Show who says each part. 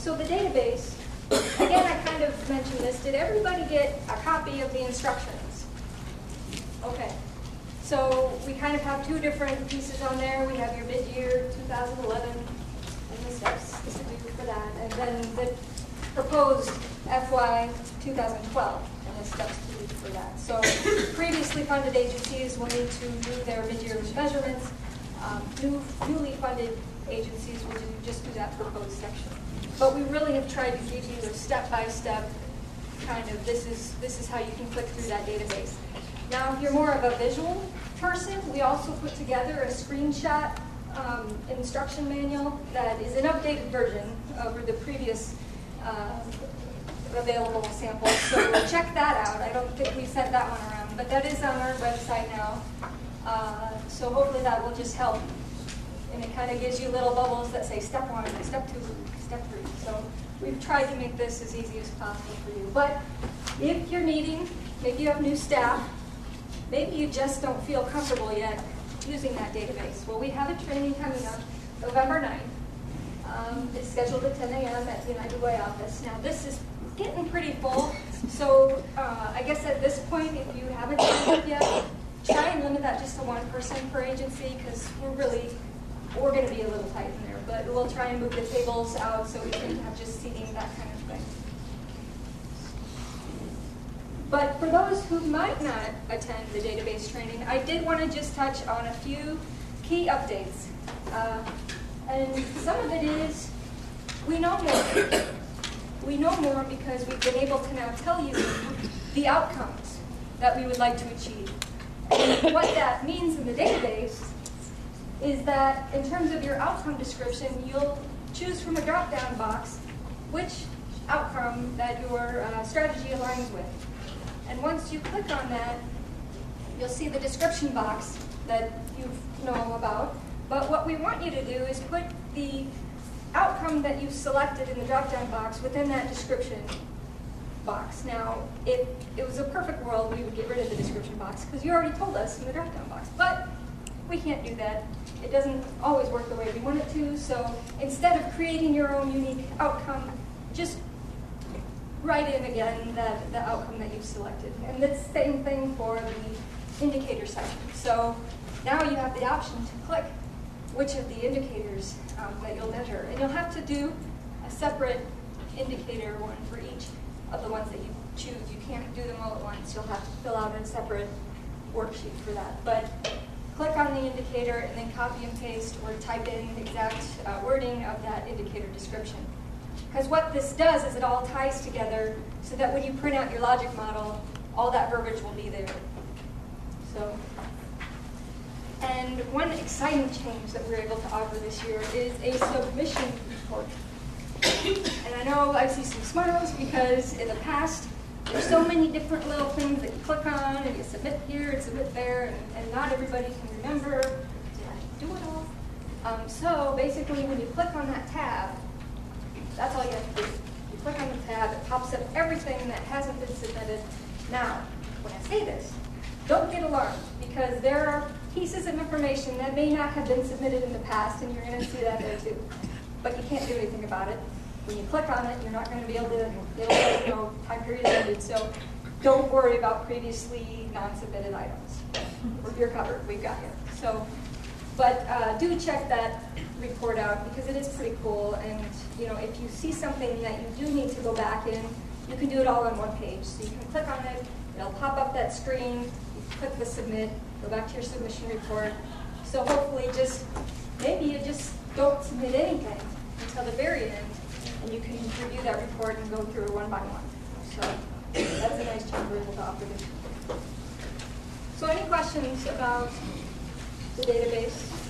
Speaker 1: So the database, again, I kind of mentioned this. Did everybody get a copy of the instructions? Okay. So we kind of have two different pieces on there. We have your mid-year 2011 and the steps to do for that, and then the proposed FY 2012 and the steps to do for that. So previously funded agencies will need to do their mid-year measurements. Um, new, newly funded agencies will do, just do that proposed section. But we really have tried to give you a step-by-step kind of, this is, this is how you can click through that database. Now, if you're more of a visual person, we also put together a screenshot um, instruction manual that is an updated version over the previous uh, available samples. So check that out. I don't think we sent that one around, but that is on our website now. Uh, so hopefully that will just help. And it kind of gives you little bubbles that say step one, step two, step three. So we've tried to make this as easy as possible for you. But if you're needing, maybe you have new staff, maybe you just don't feel comfortable yet using that database. Well, we have a training coming up November 9th. Um, it's scheduled at 10 a.m. at the United Way office. Now, this is getting pretty full, so uh, I guess at this point, if you haven't signed up yet, try and limit that just to one person per agency because we're really, we're going to be a little tight in there. But we'll try and move the tables out so we can have just seating, that kind of thing. But for those who might not attend the database training, I did want to just touch on a few key updates. Uh, and some of it is we know more. We know more because we've been able to now tell you the outcomes that we would like to achieve. What that means in the database is that in terms of your outcome description, you'll choose from a drop-down box which outcome that your uh, strategy aligns with. And once you click on that, you'll see the description box that you know about. But what we want you to do is put the outcome that you've selected in the drop-down box within that description box. Now, if it was a perfect world, we would get rid of the description box because you already told us in the drop-down box. But we can't do that. It doesn't always work the way we want it to. So instead of creating your own unique outcome, just write in again that the outcome that you've selected. And the same thing for the indicator section. So now you have the option to click which of the indicators um, that you'll measure. And you'll have to do a separate indicator one for each of the ones that you choose. You can't do them all at once. You'll have to fill out a separate worksheet for that. But click on the indicator and then copy and paste or type in the exact uh, wording of that indicator description. Because what this does is it all ties together so that when you print out your logic model, all that verbiage will be there. So, and one exciting change that we're able to offer this year is a submission report. And I know I see some smiles because in the past, there's so many different little things that you click on and you submit here and submit there, and, and not everybody can remember, I do it all? Um, so basically, when you click on that tab, that's all you have to do. You click on the tab, it pops up everything that hasn't been submitted. Now, when I say this, don't get alarmed because there are pieces of information that may not have been submitted in the past, and you're going to see that there too. But you can't do anything about it. When you click on it, you're not going to be able to, it'll you know time period ended. So don't worry about previously non-submitted items. You're covered. We've got you. So, but uh, do check that report out because it is pretty cool. And you know, if you see something that you do need to go back in, you can do it all on one page. So you can click on it. It'll pop up that screen. You click the submit. Go back to your submission report. So hopefully, just maybe you just don't submit anything until the very end, and you can review that report and go through it one by one. So that's a nice change we're able to offer this. So any questions about the database?